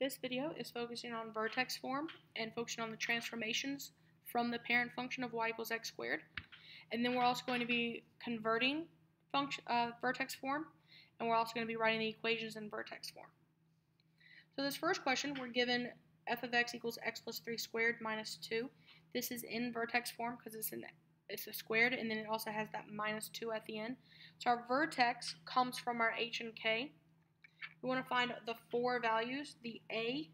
This video is focusing on vertex form and focusing on the transformations from the parent function of y equals x squared. And then we're also going to be converting function, uh, vertex form, and we're also going to be writing the equations in vertex form. So this first question, we're given f of x equals x plus 3 squared minus 2. This is in vertex form because it's, it's a squared, and then it also has that minus 2 at the end. So our vertex comes from our h and k. We want to find the four values. The a,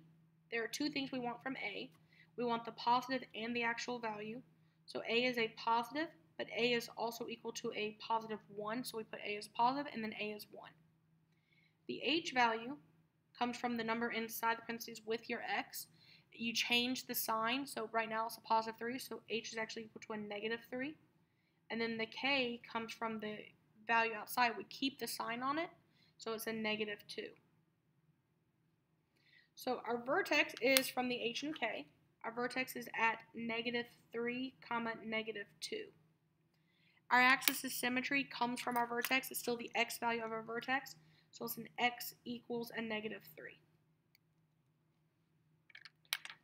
there are two things we want from a. We want the positive and the actual value. So a is a positive, but a is also equal to a positive 1, so we put a as positive, and then a is 1. The h value comes from the number inside the parentheses with your x. You change the sign, so right now it's a positive 3, so h is actually equal to a negative 3. And then the k comes from the value outside. We keep the sign on it, so it's a negative 2. So our vertex is from the h and k. Our vertex is at negative 3 comma negative 2. Our axis of symmetry comes from our vertex. It's still the x value of our vertex. So it's an x equals a negative 3.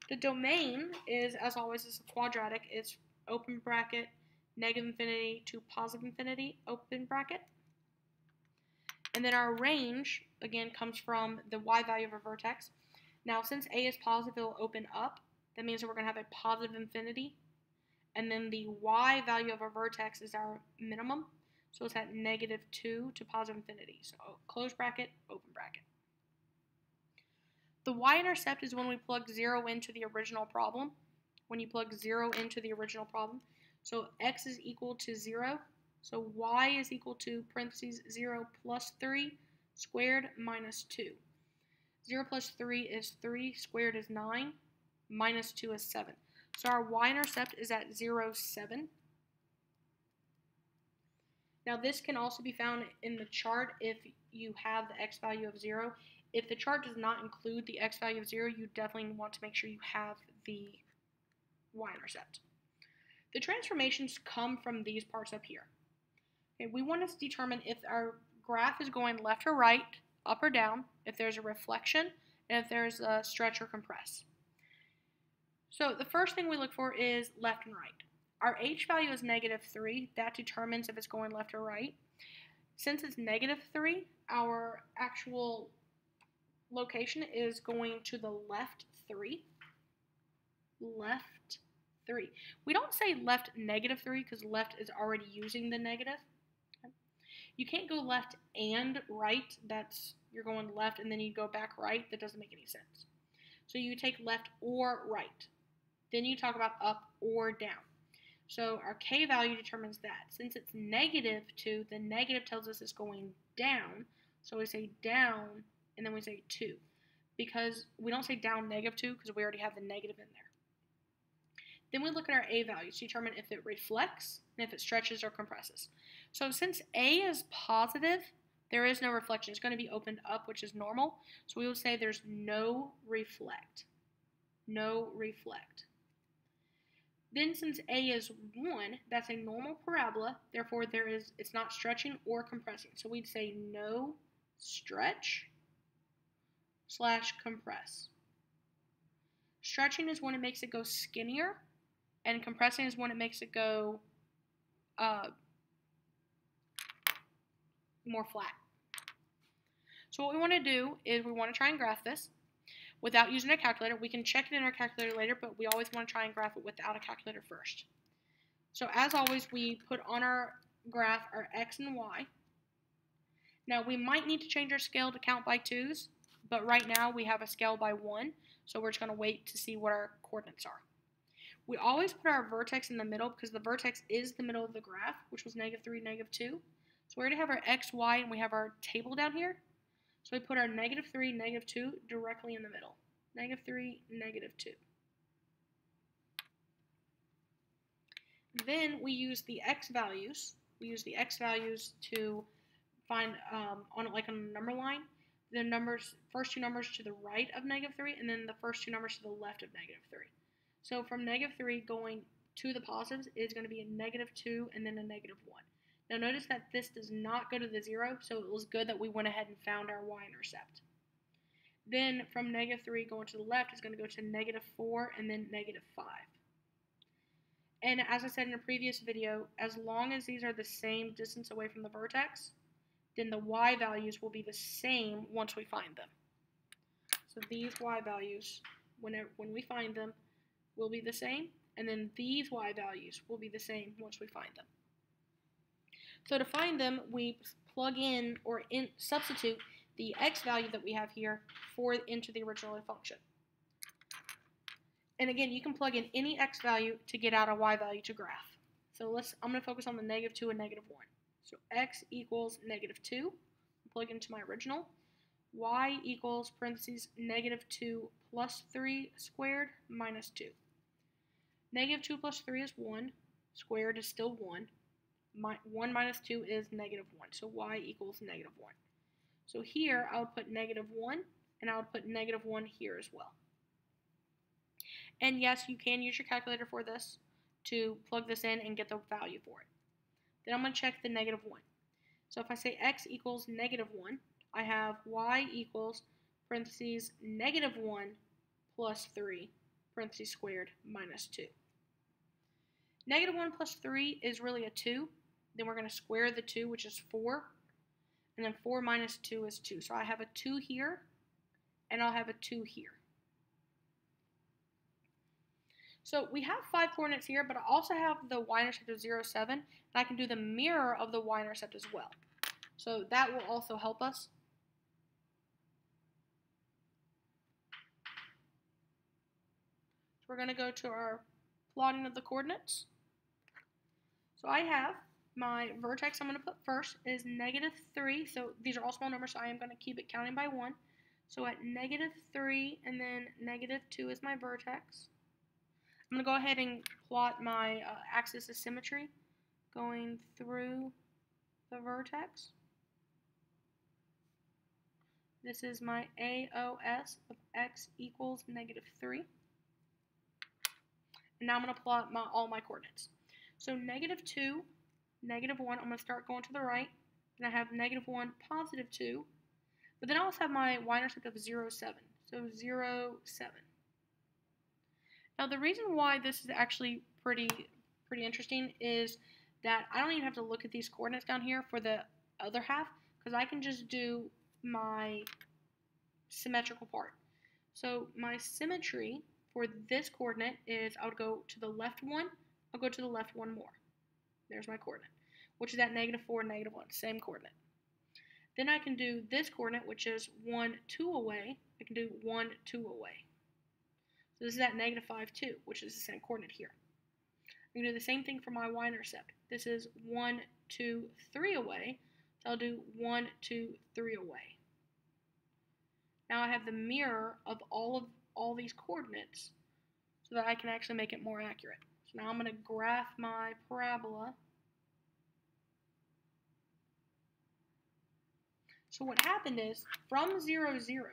The domain is, as always, is a quadratic. It's open bracket, negative infinity to positive infinity, open bracket. And then our range, again, comes from the y value of a vertex. Now, since a is positive, it will open up. That means that we're going to have a positive infinity. And then the y value of our vertex is our minimum. So it's at negative 2 to positive infinity. So close bracket, open bracket. The y-intercept is when we plug 0 into the original problem. When you plug 0 into the original problem. So x is equal to 0. So y is equal to parentheses 0 plus 3 squared minus 2. 0 plus 3 is 3, squared is 9, minus 2 is 7. So our y-intercept is at 0, 7. Now this can also be found in the chart if you have the x value of 0. If the chart does not include the x value of 0, you definitely want to make sure you have the y-intercept. The transformations come from these parts up here. Okay, we want to determine if our graph is going left or right, up or down, if there's a reflection, and if there's a stretch or compress. So the first thing we look for is left and right. Our h value is negative 3. That determines if it's going left or right. Since it's negative 3, our actual location is going to the left 3. Left 3. We don't say left negative 3 because left is already using the negative. You can't go left and right. That's you're going left and then you go back right. That doesn't make any sense. So you take left or right. Then you talk about up or down. So our k value determines that. Since it's negative 2, the negative tells us it's going down. So we say down, and then we say 2. Because we don't say down negative 2 because we already have the negative in there. Then we look at our a values to determine if it reflects and if it stretches or compresses. So since a is positive, there is no reflection. It's going to be opened up, which is normal. So we would say there's no reflect. No reflect. Then since A is 1, that's a normal parabola, therefore there is it's not stretching or compressing. So we'd say no stretch slash compress. Stretching is when it makes it go skinnier, and compressing is when it makes it go uh, more flat. So what we want to do is we want to try and graph this without using a calculator. We can check it in our calculator later, but we always want to try and graph it without a calculator first. So as always, we put on our graph our x and y. Now we might need to change our scale to count by twos, but right now we have a scale by one, so we're just going to wait to see what our coordinates are. We always put our vertex in the middle because the vertex is the middle of the graph, which was negative 3, negative 2. So we already have our x, y, and we have our table down here. So we put our negative 3, negative 2 directly in the middle. Negative 3, negative 2. Then we use the x values. We use the x values to find um, on like on a number line the numbers, first two numbers to the right of negative 3, and then the first two numbers to the left of negative 3. So from negative 3 going to the positives is going to be a negative 2 and then a negative 1. Now notice that this does not go to the 0, so it was good that we went ahead and found our y-intercept. Then from negative 3 going to the left is going to go to negative 4 and then negative 5. And as I said in a previous video, as long as these are the same distance away from the vertex, then the y values will be the same once we find them. So these y values, whenever, when we find them, will be the same, and then these y values will be the same once we find them. So to find them, we plug in or in, substitute the x value that we have here for into the original function. And again, you can plug in any x value to get out a y value to graph. So let's, I'm going to focus on the negative 2 and negative 1. So x equals negative 2. Plug into my original. y equals parentheses negative 2 plus 3 squared minus 2. Negative 2 plus 3 is 1. Squared is still 1. My, 1 minus 2 is negative 1. So y equals negative 1. So here I would put negative 1, and I would put negative 1 here as well. And yes, you can use your calculator for this to plug this in and get the value for it. Then I'm going to check the negative 1. So if I say x equals negative 1, I have y equals parentheses negative 1 plus 3 parentheses squared minus 2. Negative 1 plus 3 is really a 2. Then we're going to square the 2, which is 4. And then 4 minus 2 is 2. So I have a 2 here, and I'll have a 2 here. So we have 5 coordinates here, but I also have the y-intercept of 0, 7, and I can do the mirror of the y-intercept as well. So that will also help us. We're going to go to our plotting of the coordinates. So I have my vertex I'm going to put first is negative 3. So these are all small numbers, so I am going to keep it counting by 1. So at negative 3 and then negative 2 is my vertex. I'm going to go ahead and plot my uh, axis of symmetry going through the vertex. This is my AOS of x equals negative 3. And now I'm going to plot my, all my coordinates. So negative 2 negative 1. I'm going to start going to the right. Then I have negative 1, positive 2. But then I also have my y-intercept of 0, 7. So 0, 7. Now the reason why this is actually pretty pretty interesting is that I don't even have to look at these coordinates down here for the other half because I can just do my symmetrical part. So my symmetry for this coordinate is I would go to the left one, I'll go to the left one more. There's my coordinate, which is that negative 4, negative 1, same coordinate. Then I can do this coordinate, which is 1, 2 away. I can do 1, 2 away. So this is that negative 5, 2, which is the same coordinate here. I can do the same thing for my y-intercept. This is 1, 2, 3 away. So I'll do 1, 2, 3 away. Now I have the mirror of all of all these coordinates so that I can actually make it more accurate. Now I'm going to graph my parabola. So what happened is, from 0, 0,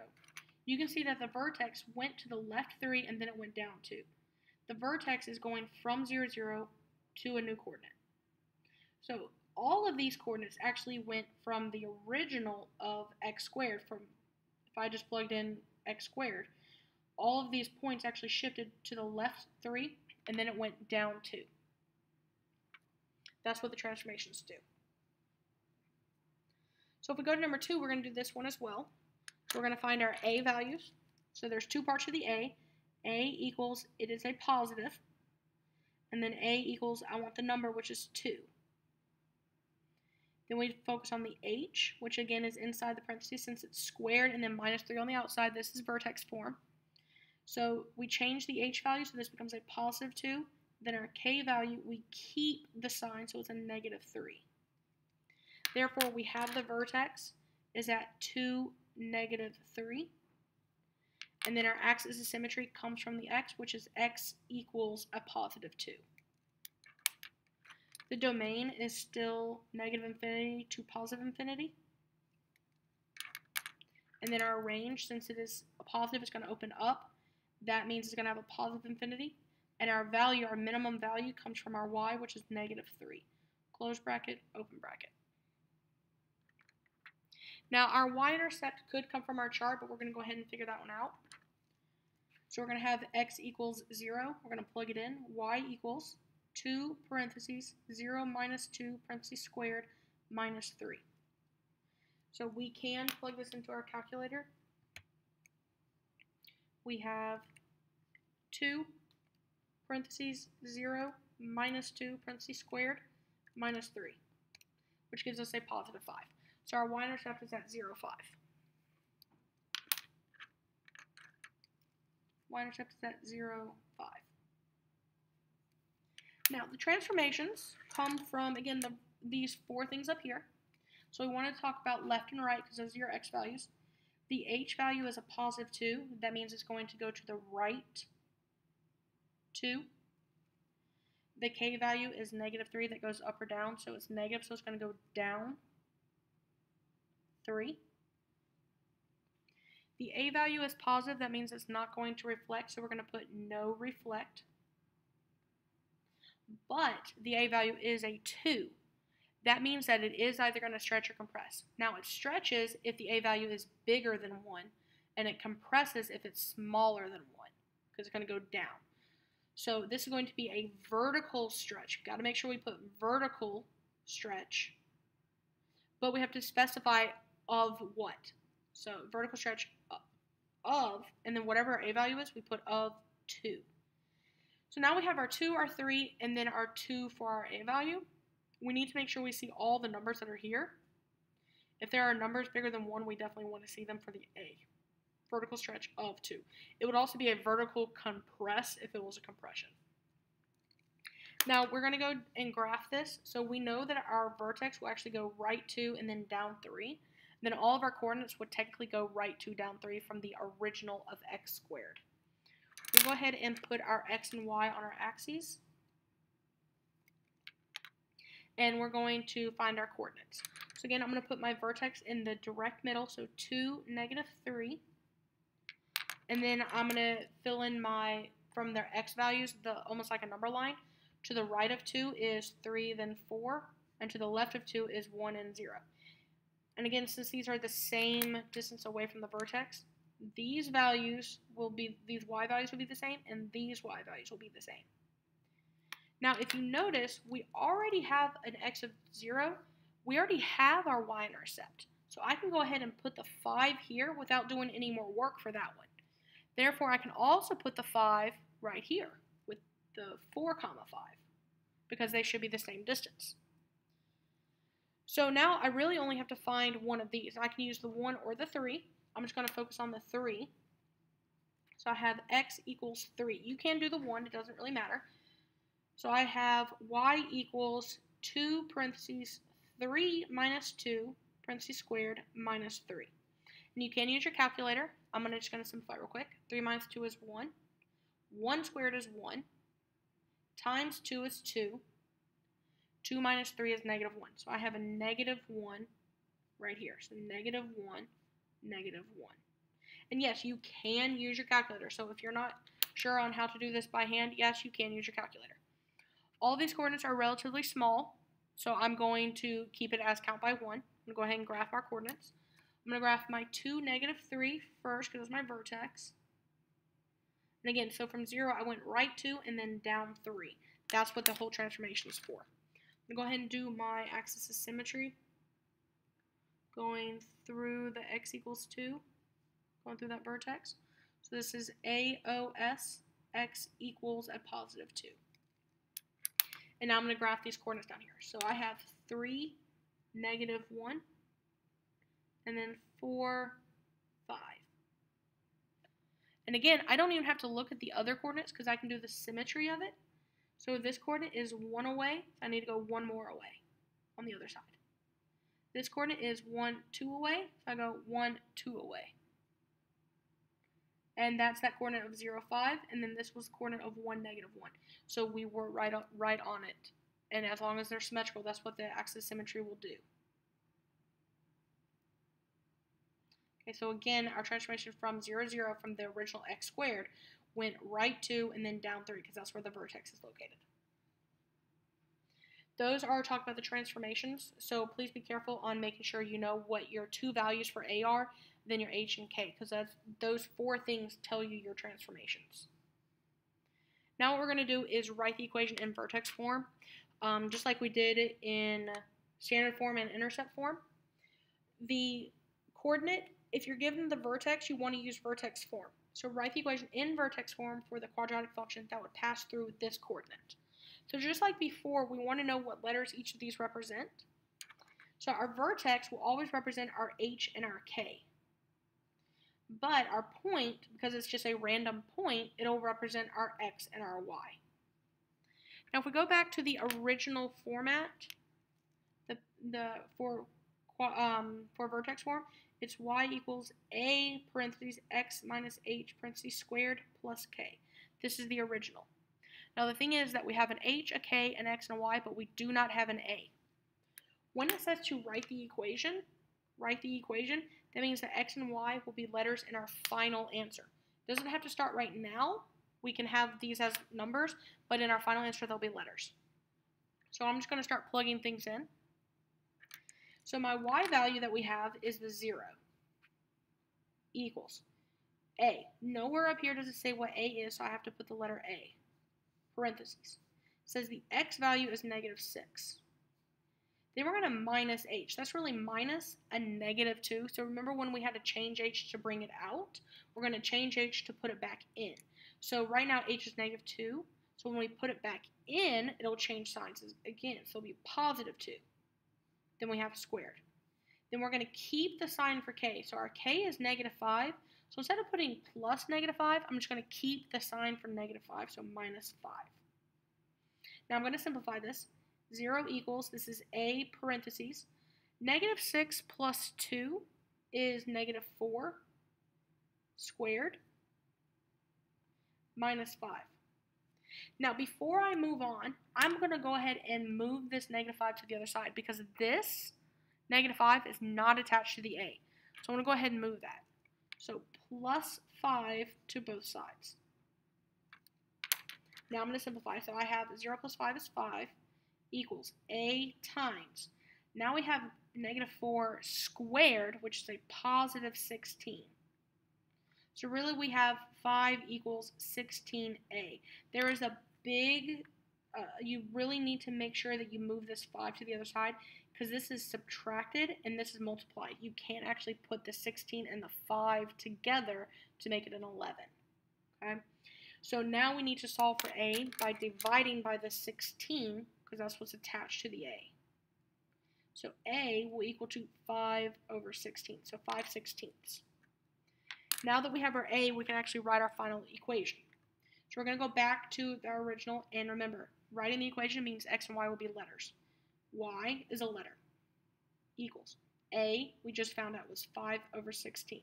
you can see that the vertex went to the left 3 and then it went down 2. The vertex is going from 0, 0 to a new coordinate. So all of these coordinates actually went from the original of x squared, from if I just plugged in x squared, all of these points actually shifted to the left 3 and then it went down 2. That's what the transformations do. So if we go to number 2, we're going to do this one as well. We're going to find our A values. So there's two parts of the A. A equals, it is a positive, and then A equals, I want the number, which is 2. Then we focus on the H, which again is inside the parentheses since it's squared and then minus 3 on the outside. This is vertex form. So we change the h value, so this becomes a positive 2. Then our k value, we keep the sign, so it's a negative 3. Therefore, we have the vertex is at 2, negative 3. And then our axis of symmetry comes from the x, which is x equals a positive 2. The domain is still negative infinity to positive infinity. And then our range, since it is a positive, is going to open up that means it's going to have a positive infinity. And our value, our minimum value, comes from our y, which is negative 3. Close bracket, open bracket. Now, our y-intercept could come from our chart, but we're going to go ahead and figure that one out. So we're going to have x equals 0. We're going to plug it in. y equals 2 parentheses 0 minus 2 parentheses squared minus 3. So we can plug this into our calculator. We have 2 parentheses 0 minus 2 parentheses squared minus 3, which gives us a positive 5. So our y-intercept is at 0, 5. Y-intercept is at 0, 5. Now, the transformations come from, again, the, these four things up here. So we want to talk about left and right because those are your x values. The h value is a positive 2. That means it's going to go to the right 2. The k value is negative 3 that goes up or down, so it's negative, so it's going to go down 3. The a value is positive, that means it's not going to reflect, so we're going to put no reflect. But the a value is a 2. That means that it is either going to stretch or compress. Now it stretches if the a value is bigger than 1, and it compresses if it's smaller than 1, because it's going to go down. So this is going to be a vertical stretch. Got to make sure we put vertical stretch. But we have to specify of what. So vertical stretch of, and then whatever our a value is, we put of 2. So now we have our 2, our 3, and then our 2 for our a value. We need to make sure we see all the numbers that are here. If there are numbers bigger than 1, we definitely want to see them for the a vertical stretch of 2. It would also be a vertical compress if it was a compression. Now we're going to go and graph this. So we know that our vertex will actually go right 2 and then down 3. Then all of our coordinates would technically go right 2 down 3 from the original of x squared. We'll go ahead and put our x and y on our axes. And we're going to find our coordinates. So again, I'm going to put my vertex in the direct middle, so 2, negative 3. And then I'm going to fill in my, from their x values, the almost like a number line. To the right of 2 is 3, then 4. And to the left of 2 is 1 and 0. And again, since these are the same distance away from the vertex, these values will be, these y values will be the same, and these y values will be the same. Now, if you notice, we already have an x of 0. We already have our y-intercept. So I can go ahead and put the 5 here without doing any more work for that one. Therefore, I can also put the 5 right here with the 4 comma 5 because they should be the same distance. So now I really only have to find one of these. I can use the 1 or the 3. I'm just going to focus on the 3. So I have x equals 3. You can do the 1. It doesn't really matter. So I have y equals 2 parentheses 3 minus 2 parentheses squared minus 3. And you can use your calculator. I'm gonna, just going to simplify real quick. 3 minus 2 is 1. 1 squared is 1. Times 2 is 2. 2 minus 3 is negative 1. So I have a negative 1 right here. So negative 1, negative 1. And yes, you can use your calculator. So if you're not sure on how to do this by hand, yes, you can use your calculator. All these coordinates are relatively small, so I'm going to keep it as count by 1. I'm going to go ahead and graph our coordinates. I'm going to graph my 2, negative 3 first because it's my vertex. And again, so from 0, I went right 2 and then down 3. That's what the whole transformation is for. I'm going to go ahead and do my axis of symmetry. Going through the x equals 2. Going through that vertex. So this is AOS, x equals a positive 2. And now I'm going to graph these coordinates down here. So I have 3, negative 1, and then 4, 5. And again, I don't even have to look at the other coordinates because I can do the symmetry of it. So this coordinate is 1 away. I need to go 1 more away on the other side. This coordinate is 1, 2 away. So I go 1, 2 away. And that's that coordinate of 0, 5. And then this was the coordinate of 1, negative 1. So we were right on, right on it. And as long as they're symmetrical, that's what the axis symmetry will do. Okay, so again, our transformation from 0, 0 from the original x squared went right 2 and then down 3 because that's where the vertex is located. those are talking about the transformations. So please be careful on making sure you know what your two values for A are, then your H and K, because those four things tell you your transformations. Now what we're going to do is write the equation in vertex form, um, just like we did in standard form and intercept form. The coordinate, if you're given the vertex, you want to use vertex form. So write the equation in vertex form for the quadratic function that would pass through this coordinate. So just like before, we want to know what letters each of these represent. So our vertex will always represent our h and our k. But our point, because it's just a random point, it'll represent our x and our y. Now if we go back to the original format, the, the for, um, for vertex form, it's y equals a parentheses x minus h parentheses squared plus k. This is the original. Now the thing is that we have an h, a k, an x, and a y, but we do not have an a. When it says to write the equation, write the equation, that means that x and y will be letters in our final answer. It doesn't have to start right now. We can have these as numbers, but in our final answer they'll be letters. So I'm just going to start plugging things in. So my y value that we have is the 0 equals a. Nowhere up here does it say what a is, so I have to put the letter a. Parentheses. It says the x value is negative 6. Then we're going to minus h. That's really minus a negative 2. So remember when we had to change h to bring it out? We're going to change h to put it back in. So right now h is negative 2. So when we put it back in, it'll change signs again. So it'll be positive 2 then we have squared. Then we're going to keep the sign for k. So our k is negative 5. So instead of putting plus negative 5, I'm just going to keep the sign for negative 5, so minus 5. Now I'm going to simplify this. 0 equals, this is a parentheses. Negative 6 plus 2 is negative 4 squared minus 5. Now, before I move on, I'm going to go ahead and move this negative 5 to the other side because this negative 5 is not attached to the a. So I'm going to go ahead and move that. So plus 5 to both sides. Now I'm going to simplify. So I have 0 plus 5 is 5 equals a times. Now we have negative 4 squared, which is a positive 16. So really we have 5 equals 16a. There is a big, uh, you really need to make sure that you move this 5 to the other side because this is subtracted and this is multiplied. You can't actually put the 16 and the 5 together to make it an 11. Okay? So now we need to solve for a by dividing by the 16 because that's what's attached to the a. So a will equal to 5 over 16, so 5 sixteenths. Now that we have our a, we can actually write our final equation. So we're going to go back to our original, and remember, writing the equation means x and y will be letters. y is a letter, equals. a, we just found out, was 5 over 16.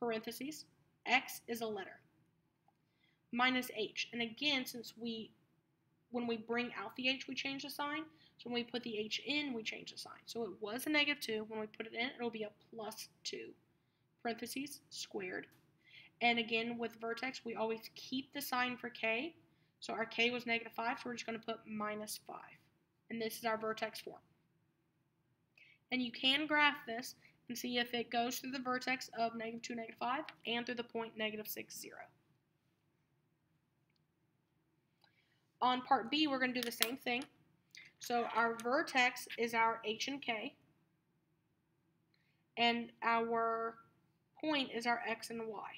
Parentheses, x is a letter. Minus h, and again, since we, when we bring out the h, we change the sign. So when we put the h in, we change the sign. So it was a negative 2. When we put it in, it'll be a plus 2 parentheses, squared. And again, with vertex, we always keep the sign for k. So our k was negative 5, so we're just going to put minus 5. And this is our vertex form. And you can graph this and see if it goes through the vertex of negative 2, negative 5, and through the point negative 6, 0. On part B, we're going to do the same thing. So our vertex is our h and k, and our point is our x and y.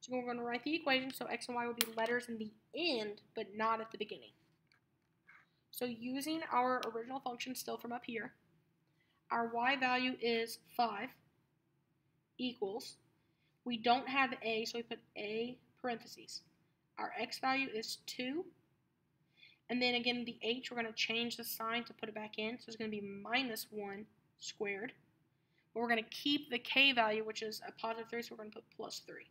So we're going to write the equation so x and y will be letters in the end, but not at the beginning. So using our original function still from up here, our y value is 5 equals, we don't have a, so we put a parentheses. Our x value is 2, and then again the h, we're going to change the sign to put it back in, so it's going to be minus 1 squared. But we're going to keep the k value, which is a positive 3, so we're going to put plus 3.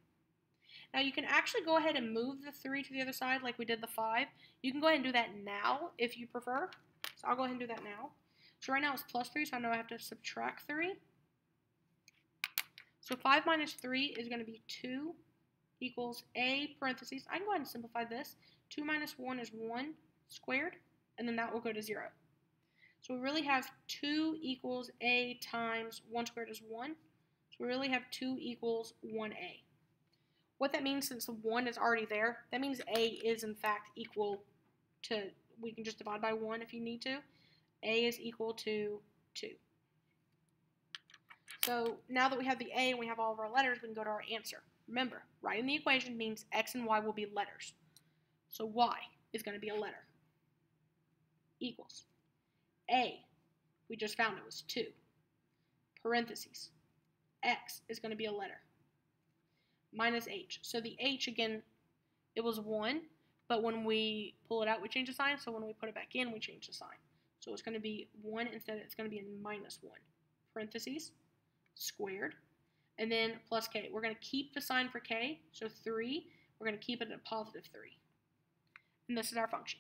Now you can actually go ahead and move the 3 to the other side like we did the 5. You can go ahead and do that now if you prefer. So I'll go ahead and do that now. So right now it's plus 3, so I know I have to subtract 3. So 5 minus 3 is going to be 2 equals a parentheses. I can go ahead and simplify this. 2 minus 1 is 1 squared, and then that will go to 0. So we really have 2 equals a times 1 squared is 1. So we really have 2 equals 1a. What that means, since the 1 is already there, that means a is in fact equal to, we can just divide by 1 if you need to. a is equal to 2. So now that we have the a and we have all of our letters, we can go to our answer. Remember, writing the equation means x and y will be letters. So y is going to be a letter. Equals. A, we just found it was 2. Parentheses. X is going to be a letter. Minus H. So the H, again, it was 1, but when we pull it out, we change the sign. So when we put it back in, we change the sign. So it's going to be 1 instead, it's going to be a minus 1. Parentheses, squared, and then plus k. We're going to keep the sign for k, so 3. We're going to keep it at positive 3. And this is our function.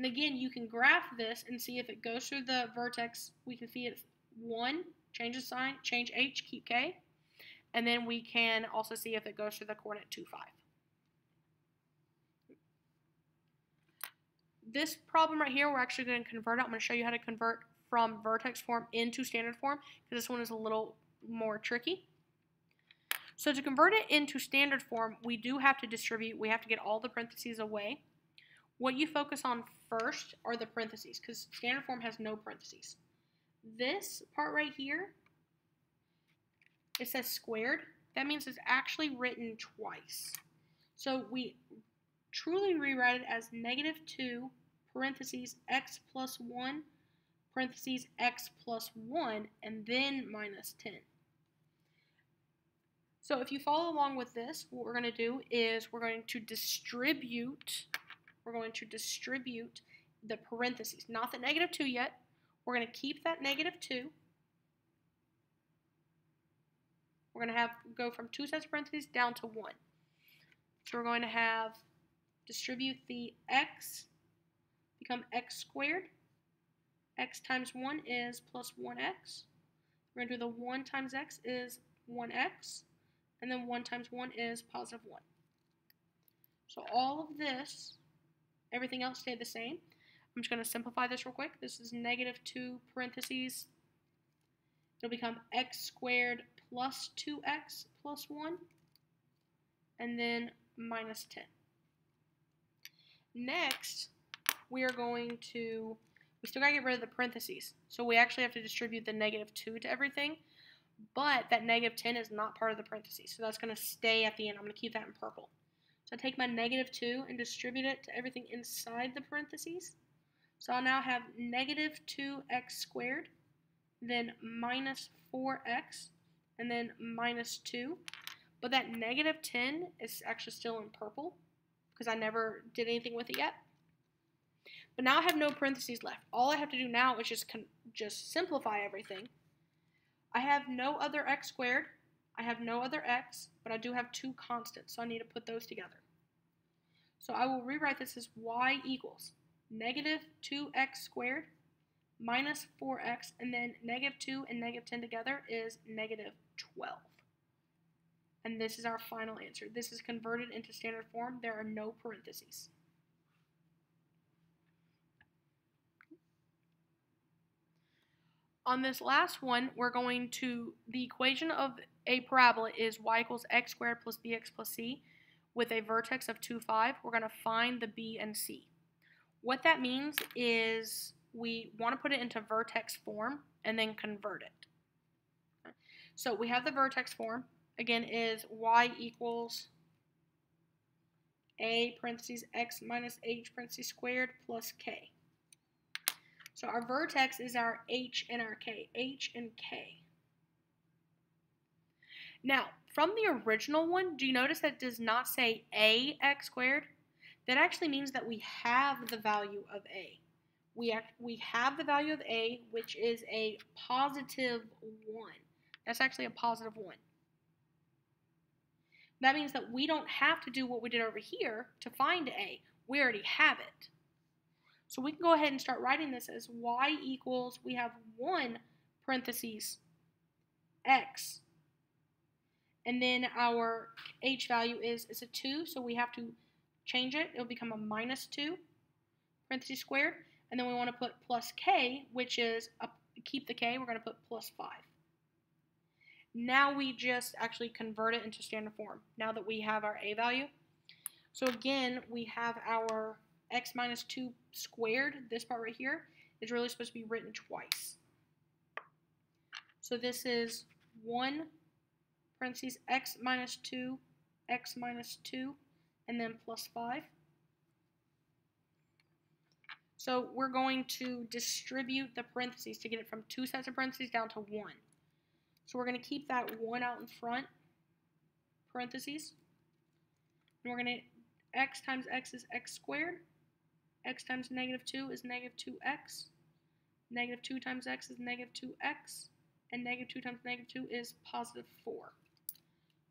And again, you can graph this and see if it goes through the vertex. We can see it's 1, change the sign, change h, keep k. And then we can also see if it goes through the coordinate 2, 5. This problem right here, we're actually going to convert it. I'm going to show you how to convert from vertex form into standard form because this one is a little more tricky. So to convert it into standard form, we do have to distribute. We have to get all the parentheses away. What you focus on first are the parentheses because standard form has no parentheses. This part right here, it says squared. That means it's actually written twice. So we truly rewrite it as negative 2 parentheses x plus 1 parentheses x plus 1 and then minus 10. So if you follow along with this, what we're going to do is we're going to distribute we're going to distribute the parentheses, not the negative 2 yet. We're going to keep that negative 2. We're going to have go from two sets of parentheses down to 1. So we're going to have distribute the x, become x squared. x times 1 is plus 1x. We're going to do the 1 times x is 1x. And then 1 times 1 is positive 1. So all of this Everything else stayed the same. I'm just going to simplify this real quick. This is negative 2 parentheses. It'll become x squared plus 2x plus 1. And then minus 10. Next, we are going to, we still got to get rid of the parentheses. So we actually have to distribute the negative 2 to everything. But that negative 10 is not part of the parentheses. So that's going to stay at the end. I'm going to keep that in purple. So I take my negative 2 and distribute it to everything inside the parentheses. So I'll now have negative 2x squared, then minus 4x, and then minus 2. But that negative 10 is actually still in purple because I never did anything with it yet. But now I have no parentheses left. All I have to do now is just, just simplify everything. I have no other x squared, I have no other x, but I do have two constants, so I need to put those together. So I will rewrite this as y equals negative 2x squared minus 4x, and then negative 2 and negative 10 together is negative 12. And this is our final answer. This is converted into standard form. There are no parentheses. On this last one, we're going to, the equation of a parabola is y equals x squared plus bx plus c with a vertex of 2, 5. We're going to find the b and c. What that means is we want to put it into vertex form and then convert it. So we have the vertex form. Again, is y equals a parentheses x minus h parentheses squared plus k. So our vertex is our h and our k, h and k. Now, from the original one, do you notice that it does not say a x squared? That actually means that we have the value of a. We, have, we have the value of a, which is a positive 1. That's actually a positive 1. That means that we don't have to do what we did over here to find a. We already have it. So we can go ahead and start writing this as y equals, we have 1 parentheses x. And then our h value is, is a 2, so we have to change it. It'll become a minus 2 parentheses squared. And then we want to put plus k, which is, a, keep the k, we're going to put plus 5. Now we just actually convert it into standard form, now that we have our a value. So again, we have our x minus 2 squared, this part right here, is really supposed to be written twice. So this is 1 parentheses x minus 2, x minus 2, and then plus 5. So we're going to distribute the parentheses to get it from two sets of parentheses down to one. So we're going to keep that 1 out in front, parentheses. And we're going to, x times x is x squared. x times negative 2 is negative 2x. Negative 2 times x is negative 2x. And negative 2 times negative 2 is positive 4.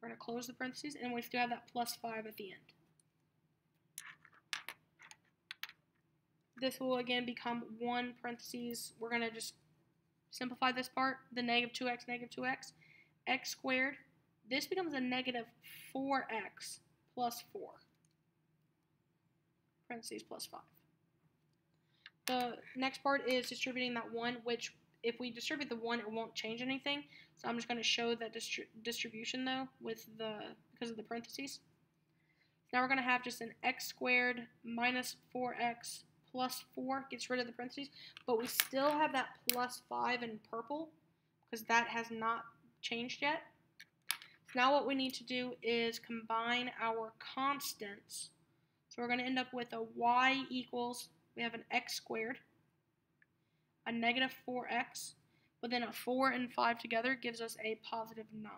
We're going to close the parentheses, and we still have that plus 5 at the end. This will again become 1 parentheses. We're going to just simplify this part. The negative 2x, negative 2x. x squared. This becomes a negative 4x plus 4. Parentheses plus 5. The next part is distributing that 1, which if we distribute the 1, it won't change anything. So I'm just going to show that distri distribution, though, with the because of the parentheses. Now we're going to have just an x squared minus 4x plus 4 gets rid of the parentheses, but we still have that plus 5 in purple because that has not changed yet. So now what we need to do is combine our constants. So we're going to end up with a y equals, we have an x squared, a negative 4x, but then a 4 and 5 together gives us a positive 9.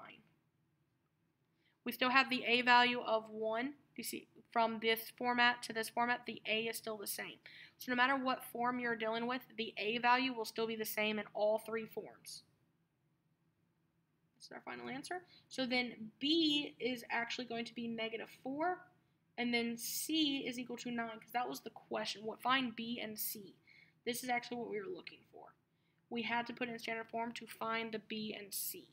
We still have the a value of 1. You see, from this format to this format, the a is still the same. So no matter what form you're dealing with, the a value will still be the same in all three forms. That's our final answer. So then b is actually going to be negative 4, and then c is equal to 9, because that was the question. What Find b and c. This is actually what we were looking for. We had to put in standard form to find the b and c.